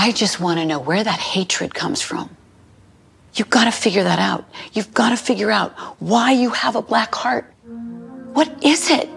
I just want to know where that hatred comes from. You've got to figure that out. You've got to figure out why you have a black heart. What is it?